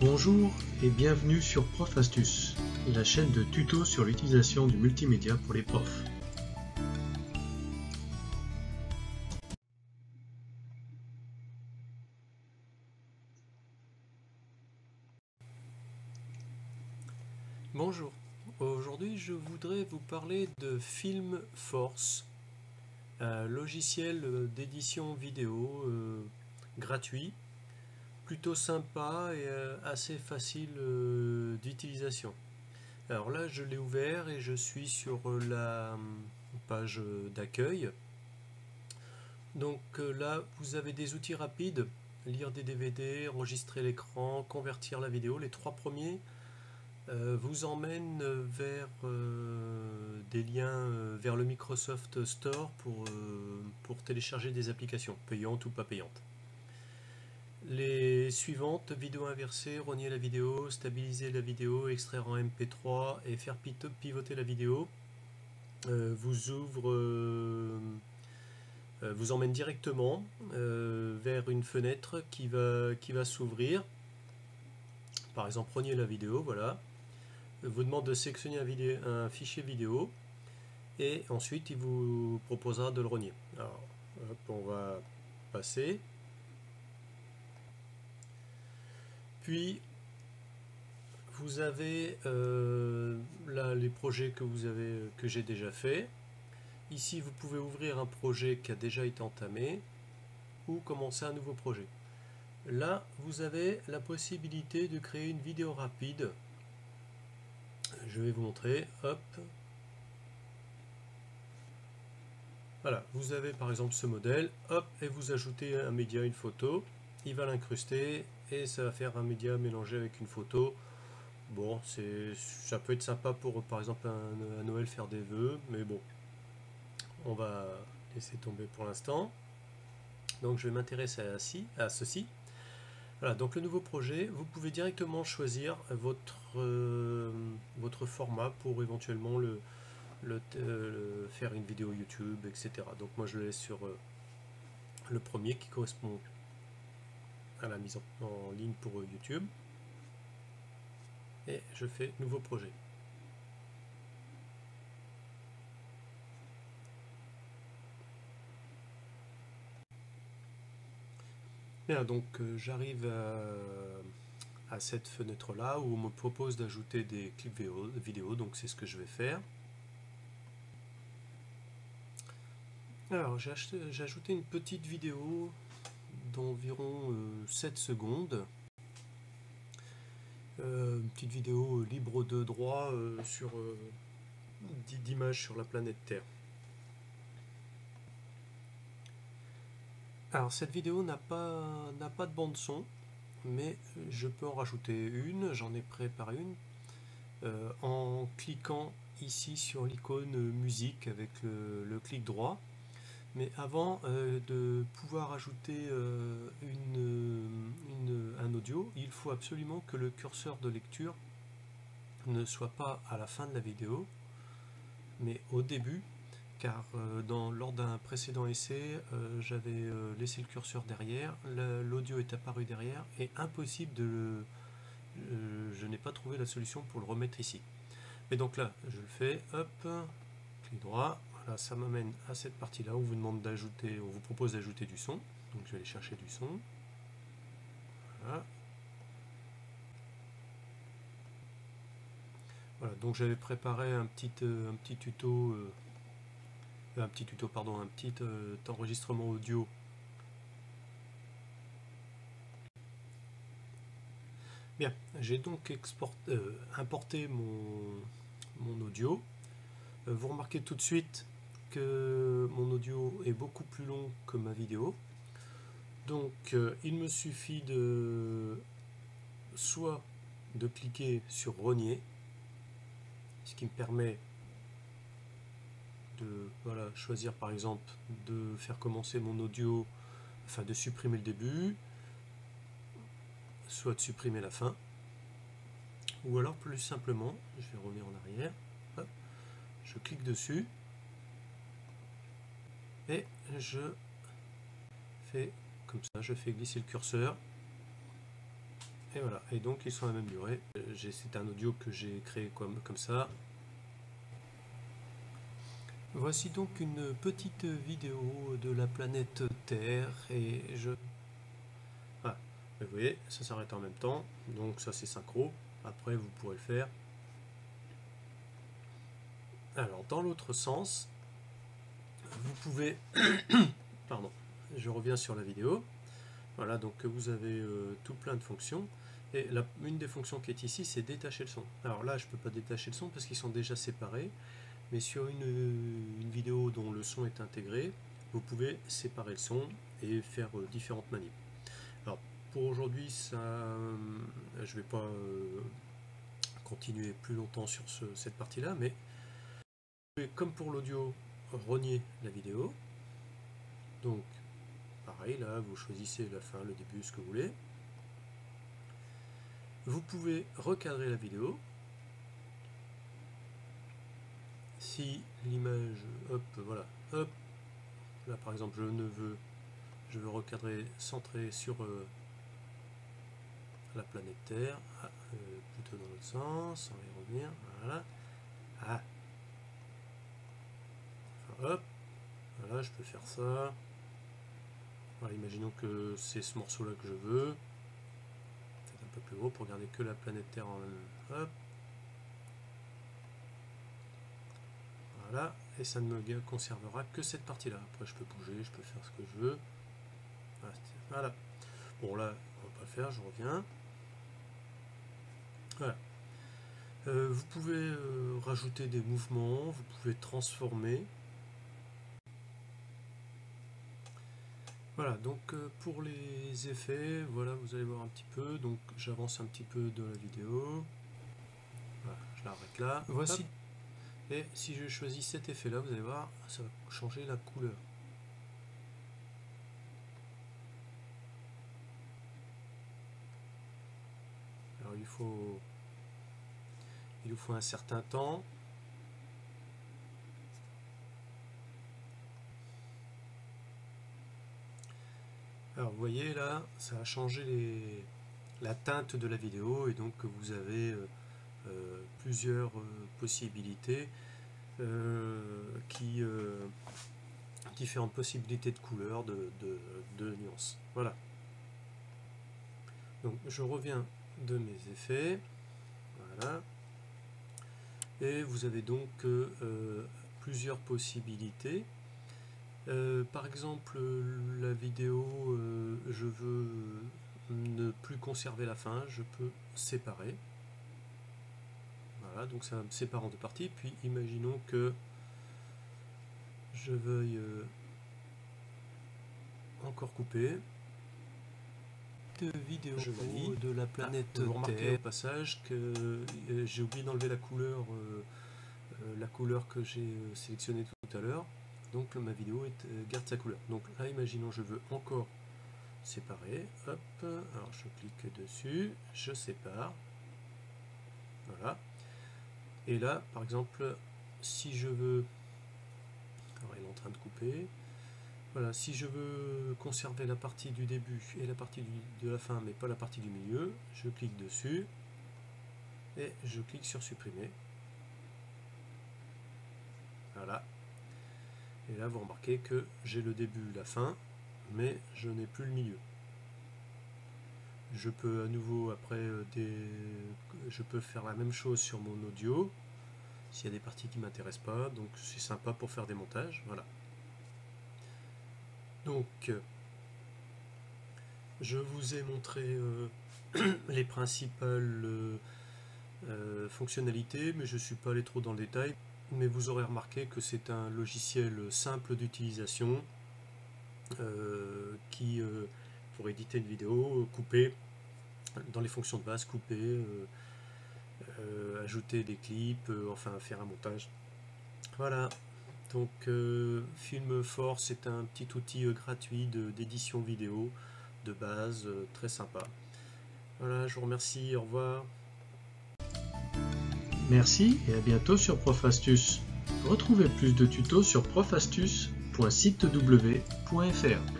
Bonjour et bienvenue sur Prof Astuce, la chaîne de tutos sur l'utilisation du multimédia pour les profs. Bonjour, aujourd'hui je voudrais vous parler de Film Force, un logiciel d'édition vidéo euh, gratuit plutôt sympa et euh, assez facile euh, d'utilisation. Alors là, je l'ai ouvert et je suis sur euh, la page d'accueil. Donc là, vous avez des outils rapides, lire des DVD, enregistrer l'écran, convertir la vidéo. Les trois premiers vous emmènent vers des liens vers le Microsoft Store pour, pour télécharger des applications, payantes ou pas payantes. Les suivantes, vidéo inversée, rogner la vidéo, stabiliser la vidéo, extraire en MP3 et faire pivoter la vidéo, euh, vous ouvre, euh, euh, vous emmène directement vers une fenêtre qui va, s'ouvrir. Par exemple, rogner la vidéo, voilà. Vous demande de sélectionner un, un, fichier vidéo et ensuite il vous proposera de le rogner. Alors, on va passer. Puis, vous avez euh, là les projets que vous avez que j'ai déjà fait. Ici, vous pouvez ouvrir un projet qui a déjà été entamé ou commencer un nouveau projet. Là, vous avez la possibilité de créer une vidéo rapide. Je vais vous montrer. Hop. Voilà, vous avez par exemple ce modèle. Hop, et vous ajoutez un média, une photo il va l'incruster et ça va faire un média mélangé avec une photo. Bon, c'est ça peut être sympa pour par exemple un, Noël faire des vœux, mais bon, on va laisser tomber pour l'instant. Donc je vais m'intéresser à, à, ceci. Voilà, donc le nouveau projet, vous pouvez directement choisir votre, euh, votre format pour éventuellement le, le, faire une vidéo YouTube, etc. Donc moi je le laisse sur euh, le premier qui correspond à la mise en, ligne pour YouTube. Et je fais nouveau projet. Bien, donc euh, j'arrive à, cette fenêtre là où on me propose d'ajouter des clips vidéo, donc c'est ce que je vais faire. Alors j'ai ajouté une petite vidéo d'environ 7 euh, secondes. Euh, une petite vidéo libre de droit euh, sur d'images sur la planète Terre. Alors cette vidéo n'a pas, n'a pas de bande son, mais je peux en rajouter une, j'en ai préparé une, en cliquant ici sur l'icône musique avec le clic droit. Mais avant euh, de pouvoir ajouter euh, un audio, il faut absolument que le curseur de lecture ne soit pas à la fin de la vidéo, mais au début, car euh, lors d'un précédent essai, j'avais laissé le curseur derrière, l'audio est apparu derrière, et impossible de le... je n'ai pas trouvé la solution pour le remettre ici. Mais donc là, je le fais, hop, clic droit, ça m'amène à cette partie-là où on vous demande d'ajouter, on vous propose d'ajouter du son. Donc je vais aller chercher du son. Voilà. Voilà, donc j'avais préparé un petit, euh, un petit tuto, euh, un petit tuto, pardon, un petit euh, enregistrement audio. Bien, j'ai donc importé mon, mon audio. vous remarquez tout de suite que mon audio est beaucoup plus long que ma vidéo. Donc euh, il me suffit de soit de cliquer sur renier, ce qui me permet de voilà, choisir par exemple de faire commencer mon audio, enfin de supprimer le début, soit de supprimer la fin, ou alors plus simplement, je vais revenir en arrière, je clique dessus, et je fais comme ça, je fais glisser le curseur Et voilà, et donc ils sont à la même durée. C'est un audio que j'ai créé comme, comme ça. Voici donc une petite vidéo de la planète Terre et je... Ah, vous voyez, ça s'arrête en même temps, donc ça c'est synchro. Après vous pourrez le faire. Alors dans l'autre sens, vous pouvez... Pardon, je reviens sur la vidéo. Voilà, donc vous avez euh, tout plein de fonctions. Et la, une des fonctions qui est ici, c'est détacher le son. Alors là, je ne peux pas détacher le son parce qu'ils sont déjà séparés. Mais sur une, vidéo dont le son est intégré, vous pouvez séparer le son et faire euh, différentes manips. Alors pour aujourd'hui, ça, euh, je ne vais pas continuer plus longtemps sur cette partie-là, mais comme pour l'audio, renier la vidéo. Donc, pareil, là, vous choisissez la fin, le début, ce que vous voulez. Vous pouvez recadrer la vidéo. Si l'image, hop, voilà, hop, là par exemple, je ne veux, je veux recadrer, centrer sur euh, la planète Terre, ah, euh, plutôt dans l'autre sens, on va y revenir, voilà. Ah, hop, voilà, je peux faire ça. Voilà, imaginons que c'est ce morceau-là que je veux. Peut-être un peu plus gros pour garder que la planète Terre en hop. Voilà, et ça ne me conservera que cette partie-là. Après, je peux bouger, je peux faire ce que je veux. Voilà. Bon, là, on va pas faire, je reviens. Voilà. Euh, vous pouvez euh, rajouter des mouvements, vous pouvez transformer. Voilà, donc euh, pour les effets, voilà, vous allez voir un petit peu. Donc j'avance un petit peu de la vidéo. Voilà, je l'arrête là. Voici. Et si je choisis cet effet-là, vous allez voir, ça va changer la couleur. Alors il faut, il nous faut un certain temps. Alors vous voyez là, ça a changé la teinte de la vidéo et donc vous avez euh, euh, plusieurs euh, possibilités qui différentes possibilités de couleurs, de, de, nuances. Voilà. Donc je reviens de mes effets. Voilà. Et vous avez donc plusieurs possibilités. Euh, par exemple, la vidéo, euh, je veux ne plus conserver la fin, je peux séparer. Voilà, donc ça me sépare en deux parties. Puis imaginons que je veuille euh, encore couper. De vidéo je de la planète ah, remarquez au passage que j'ai oublié d'enlever la couleur, la couleur que j'ai sélectionnée tout à l'heure. Donc ma vidéo euh, garde sa couleur. Donc là, imaginons, je veux encore séparer. Hop, alors je clique dessus, je sépare. Voilà. Et là, par exemple, si je veux... Alors il est en train de couper. Voilà, si je veux conserver la partie du début et la partie de la fin, mais pas la partie du milieu, je clique dessus et je clique sur supprimer. Voilà, et là, vous remarquez que j'ai le début, la fin, mais je n'ai plus le milieu. Je peux à nouveau, après, euh, des... je peux faire la même chose sur mon audio, s'il y a des parties qui ne m'intéressent pas, donc c'est sympa pour faire des montages, voilà. Donc, je vous ai montré euh, les principales euh, fonctionnalités, mais je ne suis pas allé trop dans le détail mais vous aurez remarqué que c'est un logiciel simple d'utilisation euh, qui, euh, pour éditer une vidéo, couper dans les fonctions de base, couper, euh, ajouter des clips, enfin faire un montage. Voilà, donc Film Force c'est un petit outil gratuit d'édition vidéo de base, très sympa. Voilà, je vous remercie, au revoir. Merci et à bientôt sur Profastus. Retrouvez plus de tutos sur profastus.sitew.fr.